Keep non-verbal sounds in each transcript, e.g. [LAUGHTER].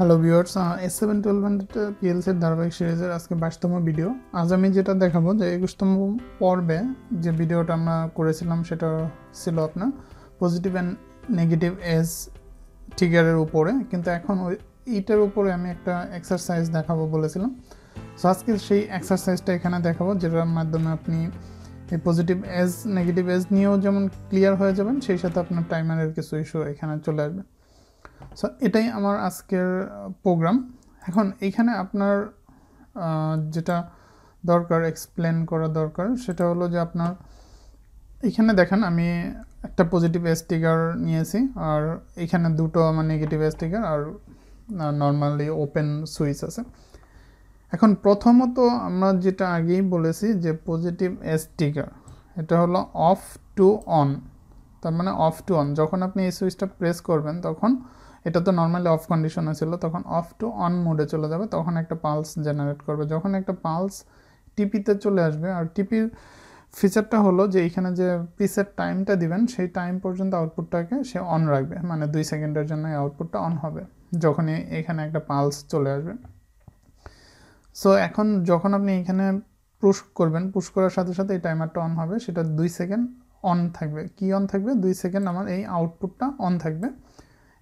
Hello viewers S seven twelve hundred পিএলসির ধারাবাহিক সিরিজের আজকে বাইশতম ভিডিও আজ আমি যেটা দেখাবো যে একুশতম পর্বে যে ভিডিওটা আমরা করেছিলাম সেটা ছিল আপনার পজিটিভ অ্যান্ড নেগেটিভ এজ টিগারের উপরে। কিন্তু এখন ওই এইটার উপরে আমি একটা এক্সারসাইজ দেখাবো বলেছিলাম। সো আজকে সেই এক্সারসাইজটা এখানে দেখাবো, যেটার মাধ্যমে আপনি এই পজিটিভ এজ নেগেটিভ এজ নিয়েও যেমন ক্লিয়ার হয়ে যাবেন, সেই সাথে আপনার টাইমারের কিছু ইস্যু এখানে চলে আসবে। সো এটাই আমার আজকের প্রোগ্রাম এখন এইখানে আপনার যেটা দরকার এক্সপ্লেন করা দরকার, সেটা হলো যে আপনার, এখানে দেখেন আমি একটা পজিটিভ স্টিকার নিয়েছি, আর এখানে দুটো আমার নেগেটিভ স্টিকার আর নর্মালি ওপেন সুইচ আছে। এখন প্রথমত আমরা যেটা আগেই বলেছি যে পজিটিভ স্টিকার এটা হলো অফ টু অন তার মানে অফ টু অন যখন আপনি এই সুইচটা প্রেস করবেন, তখন এটা তো নর্মালি অফ কন্ডিশনে ছিল, তখন অফ টু অন মোডে চলে যাবে, তখন একটা পালস জেনারেট করবে। যখন একটা পালস টিপিতে চলে আসবে, আর টিপির ফিচারটা হলো যে এখানে যে পিসের টাইমটা দিবেন, সেই টাইম পর্যন্ত আউটপুটটাকে সে অন রাখবে মানে দুই সেকেন্ডের জন্য আউটপুটটা অন হবে, যখনই এখানে একটা পালস চলে আসবে। সো এখন যখন আপনি এখানে পুশ করবেন পুশ করার সাথে সাথে এই টাইমারটা অন হবে, সেটা দুই সেকেন্ড অন থাকবে। কি অন থাকবে? দুই সেকেন্ড আমার এই আউটপুটটা অন থাকবে।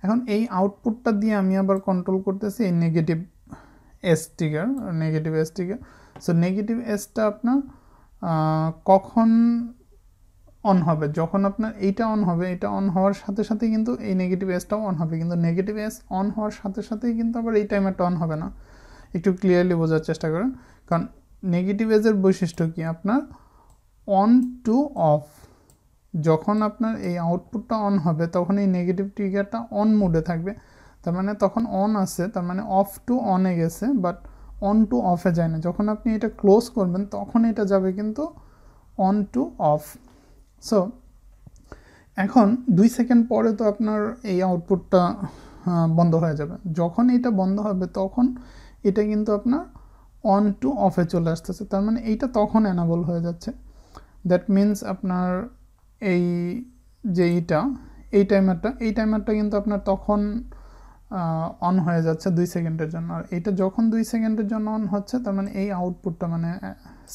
এখন এই আউটপুটটা দিয়ে আমি আবার কন্ট্রোল করতেছি এই নেগেটিভ এস টিকার নেগেটিভ এস টিগার সো নেগেটিভ এসটা আপনার কখন অন হবে? যখন আপনার এইটা অন হবে, এটা অন হওয়ার সাথে সাথে কিন্তু এই নেগেটিভ এসটাও অন হবে। কিন্তু নেগেটিভ এস অন হওয়ার সাথে সাথেই কিন্তু আবার এই টাইমারটা অন হবে না। একটু ক্লিয়ারলি বোঝার চেষ্টা করেন। কারণ নেগেটিভ এজের বৈশিষ্ট্য কি? আপনার অন টু অফ যখন আপনার এই আউটপুটটা অন হবে, তখন এই নেগেটিভ ট্রিগারটা অন মোডে থাকবে। তার মানে তখন অন আছে, তার মানে অফ টু অনে গেছে বাট অন টু অফে যায় না। যখন আপনি এটা ক্লোজ করবেন, তখন এটা যাবে কিন্তু অন টু অফ সো এখন দুই সেকেন্ড পরে তো আপনার এই আউটপুটটা বন্ধ হয়ে যাবে। যখন এটা বন্ধ হবে, তখন এটা কিন্তু আপনার অন টু অফে চলে আসতেছে। তার মানে এইটা তখন অ্যানাবল হয়ে যাচ্ছে। দ্যাট মিন্স আপনার এই যে এইটা এই টাইমারটা এই টাইমারটা কিন্তু আপনার তখন অন হয়ে যাচ্ছে দুই সেকেন্ডের জন্য। আর এইটা যখন দুই সেকেন্ডের জন্য অন হচ্ছে, তার মানে এই আউটপুটটা মানে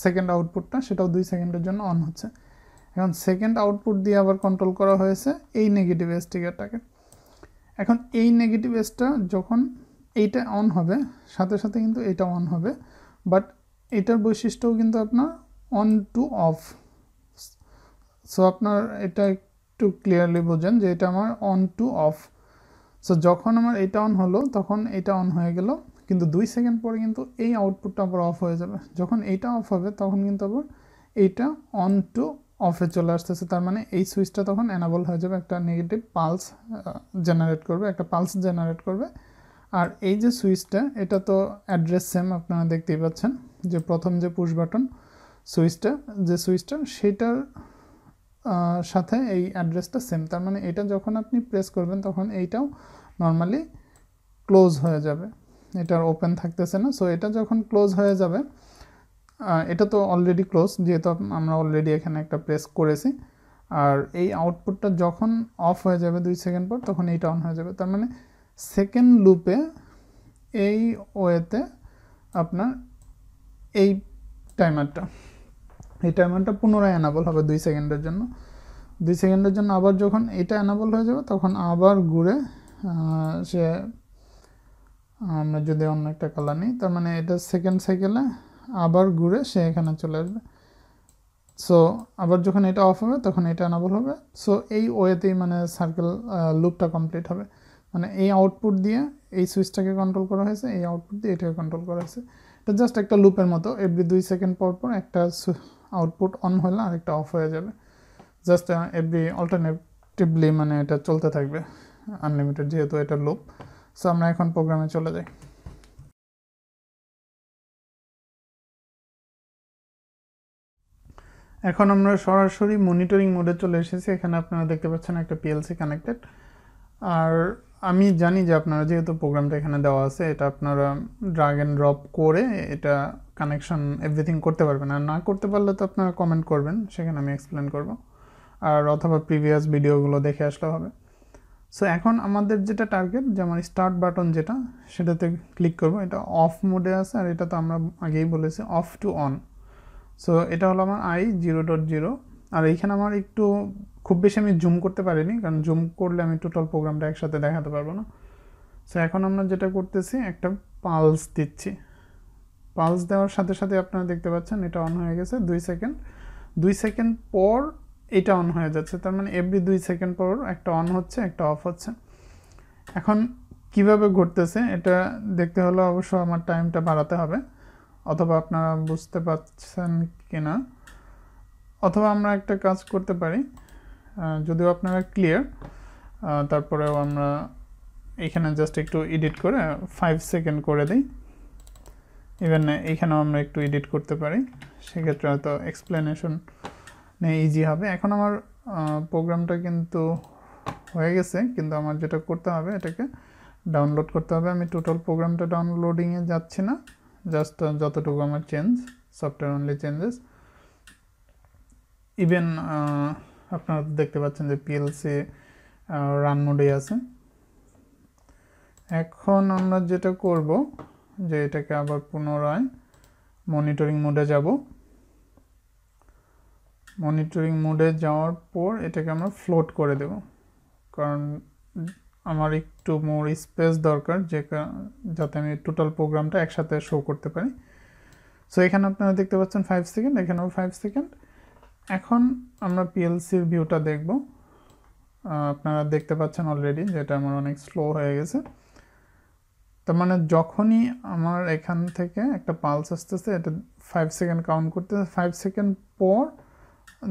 সেকেন্ড আউটপুটটা সেটাও দুই সেকেন্ডের জন্য অন হচ্ছে। এখন সেকেন্ড আউটপুট দিয়ে আবার কন্ট্রোল করা হয়েছে এই নেগেটিভ স্টিকারটাকে এখন এই নেগেটিভ এসটা যখন এইটা অন হবে, সাথে সাথে কিন্তু এটা অন হবে বাট এটার বৈশিষ্ট্যও কিন্তু আপনার অন টু অফ সো আপনার এটা একটু ক্লিয়ারলি বোঝেন যে এটা আমার অন টু অফ সো যখন আমার এটা অন হলো, তখন এটা অন হয়ে গেল। কিন্তু দুই সেকেন্ড পরে কিন্তু এই আউটপুটটা আবার অফ হয়ে যাবে। যখন এইটা অফ হবে, তখন কিন্তু আবার এইটা অন টু অফে চলে আসতেছে। তার মানে এই সুইচটা তখন অ্যানাবল হয়ে যাবে, একটা নেগেটিভ পালস জেনারেট করবে, একটা পালস জেনারেট করবে। আর এই যে সুইচটা এটা তো অ্যাড্রেস সেম আপনারা দেখতেই পাচ্ছেন। যে প্রথম যে পুশ বাটন সুইচটা যে সুইচটা সেটার সাথে এই অ্যাড্রেসটা সেম তার মানে এটা যখন আপনি প্রেস করবেন, তখন এইটাও নর্মালি ক্লোজ হয়ে যাবে। এটার ওপেন থাকতেছে না। সো এটা যখন ক্লোজ হয়ে যাবে এটা তো অলরেডি ক্লোজ যেহেতু আমরা অলরেডি এখানে একটা প্রেস করেছি। আর এই আউটপুটটা যখন অফ হয়ে যাবে দুই সেকেন্ড পর, তখন এইটা অন হয়ে যাবে। তার মানে সেকেন্ড লুপে এই ওয়েতে আপনার এই টাইমারটা এই টাইমারটা পুনরায় অ্যানাবল হবে দুই সেকেন্ডের জন্য। দুই সেকেন্ডের জন্য আবার যখন এটা অ্যানাবল হয়ে যাবে, তখন আবার ঘুরে সে, আমরা যদি অন্য একটা কালার নিই, তার মানে এটা সেকেন্ড সাইকেলে আবার ঘুরে সে এখানে চলে আসবে। সো আবার যখন এটা অফ হবে, তখন এটা অ্যানাবল হবে। সো এই ওয়েতেই মানে সার্কেল লুপটা কমপ্লিট হবে। মানে এই আউটপুট দিয়ে এই সুইচটাকে কন্ট্রোল করা হয়েছে, এই আউটপুট দিয়ে এটাকে কন্ট্রোল করা হয়েছে। এটা জাস্ট একটা লুপের মতো। এভরি দুই সেকেন্ড পর পর একটা আউটপুট অন হলে আরেকটা অফ হয়ে যাবে। জাস্ট এভরি অল্টারনেটিভলি মানে এটা চলতে থাকবে আনলিমিটেড যেহেতু এটা লুপ সো আমরা এখন প্রোগ্রামে চলে যাই। এখন আমরা সরাসরি মনিটরিং মোডে চলে এসেছি। এখানে আপনারা দেখতে পাচ্ছেন একটা পিএলসি কানেক্টেড আর আমি জানি যে আপনারা যেহেতু প্রোগ্রামটা এখানে দেওয়া আছে, এটা আপনারা ড্রাগ অ্যান্ড ড্রপ করে এটা কানেকশন এভরিথিং করতে পারবেন। আর না করতে পারলে তো আপনারা কমেন্ট করবেন, সেখানে আমি এক্সপ্লেন করব। আর অথবা প্রিভিয়াস ভিডিওগুলো দেখে আসলে হবে। সো এখন আমাদের যেটা টার্গেট যেমন স্টার্ট বাটন যেটা, সেটাতে ক্লিক করব। এটা অফ মোডে আছে, আর এটা তো আমরা আগেই বলেছি অফ টু অন সো এটা হলো আমার আই জিরো ডট জিরো আর এইখানে আমার একটু খুব বেশি আমি জুম করতে পারিনি, কারণ জুম করলে আমি টোটাল প্রোগ্রামটা একসাথে দেখাতে পারব না। সো এখন আমরা যেটা করতেছি, একটা পালস দিচ্ছি। পালস দেওয়ার সাথে সাথে আপনারা দেখতে পাচ্ছেন, এটা অন হয়ে গেছে দুই সেকেন্ড দুই সেকেন্ড পর এটা অন হয়ে যাচ্ছে, তার মানে এভরি দুই সেকেন্ড পর একটা অন হচ্ছে, একটা অফ হচ্ছে। এখন কীভাবে ঘটতেছে, এটা দেখতে হলে অবশ্য আমার টাইমটা বাড়াতে হবে, অথবা আপনারা বুঝতে পারছেন কি না অথবা আমরা একটা কাজ করতে পারি যদিও আপনারা ক্লিয়ার তারপরেও আমরা এখানে জাস্ট একটু এডিট করে ফাইভ সেকেন্ড করে দিই। ইভেন এইখানেও আমরা একটু এডিট করতে পারি, সেক্ষেত্রে হয়তো এক্সপ্লেনেশন ইজি হবে। এখন আমার প্রোগ্রামটা কিন্তু হয়ে গেছে, কিন্তু আমার যেটা করতে হবে এটাকে ডাউনলোড করতে হবে। আমি টোটাল প্রোগ্রামটা ডাউনলোডিংয়ে যাচ্ছি না জাস্ট যতটুকু আমার change software only changes even আপনারা দেখতে পাচ্ছেন যে পিএলসি রান মোডে আছে। এখন আমরা যেটা করব, যে এটাকে আবার পুনরায় মনিটরিং মোডে যাব। মনিটরিং মোডে যাওয়ার পর এটাকে আমরা ফ্লোট করে দেব। কারণ আমার একটু মোর স্পেস দরকার, যে যাতে আমি টোটাল প্রোগ্রামটা একসাথে শো করতে পারি। সো এখানে আপনারা দেখতে পাচ্ছেন ফাইভ সেকেন্ড এখানেও ফাইভ সেকেন্ড এখন আমরা পিএলসির ভিউটা দেখব। আপনারা দেখতে পাচ্ছেন অলরেডি যেটা আমার অনেক স্লো হয়ে গেছে। তার মানে যখনই আমার এখান থেকে একটা পালস আসতেছে, এটা ফাইভ সেকেন্ড কাউন্ট করতেছে ফাইভ সেকেন্ড পর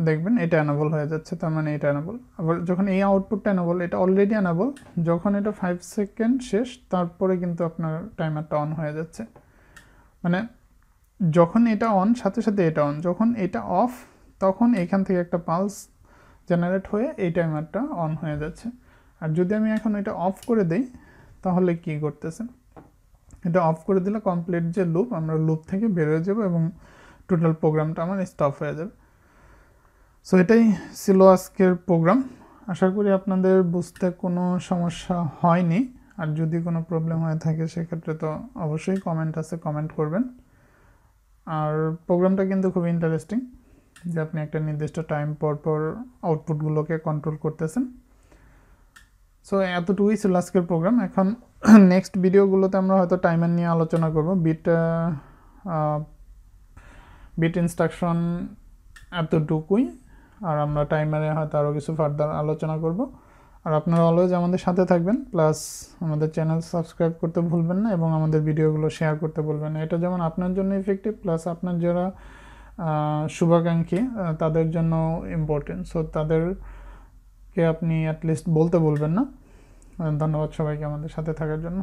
দেখবেন এটা অ্যানাবল হয়ে যাচ্ছে, তার মানে এটা অ্যানাবল আবার যখন এই আউটপুটটা অ্যানাবল এটা অলরেডি অ্যানাবল যখন এটা ফাইভ সেকেন্ড শেষ, তারপরে কিন্তু আপনার টাইমারটা অন হয়ে যাচ্ছে। মানে যখন এটা অন সাথে সাথে এটা অন যখন এটা অফ তখন এখান থেকে একটা পালস জেনারেট হয়ে এই টাইমারটা অন হয়ে যাচ্ছে। আর যদি আমি এখন এটা অফ করে দেই, তাহলে কি করতেছে এটা অফ করে দিলে কমপ্লিট যে লুপ আমরা লুপ থেকে বেরোয় যাব এবং টোটাল প্রোগ্রামটা আমার স্টপ হয়ে যাবে। সো এটাই ছিল আজকের প্রোগ্রাম আশা করি আপনাদের বুঝতে কোনো সমস্যা হয়নি। আর যদি কোনো প্রবলেম হয়ে থাকে, সেক্ষেত্রে তো অবশ্যই কমেন্ট আছে কমেন্ট করবেন। আর প্রোগ্রামটা কিন্তু খুব ইন্টারেস্টিং যে আপনি একটা নির্দিষ্ট টাইম পর পর আউটপুটগুলোকে কন্ট্রোল করতেছেন। সো এতটুকুই ছিল আজকের প্রোগ্রাম এখন [CLEARS THROAT] নেক্সট ভিডিওগুলোতে আমরা হয়তো টাইমার নিয়ে আলোচনা করব। বিট বিট ইনস্ট্রাকশন এতটুকুই। আর আমরা টাইমারে হয়তো আরও কিছু ফার্দার আলোচনা করব। আর আপনারা অলওয়েজ আমাদের সাথে থাকবেন। প্লাস আমাদের চ্যানেল সাবস্ক্রাইব করতে ভুলবেন না এবং আমাদের ভিডিওগুলো শেয়ার করতে ভুলবেন না। এটা যেমন আপনার জন্য ইফেক্টিভ প্লাস আপনার যারা শুভাকাঙ্ক্ষী তাদের জন্য ইম্পর্টেন্ট সো তাদেরকে আপনি অ্যাটলিস্ট বলতে বলবেন না। ধন্যবাদ সবাইকে আমাদের সাথে থাকার জন্য।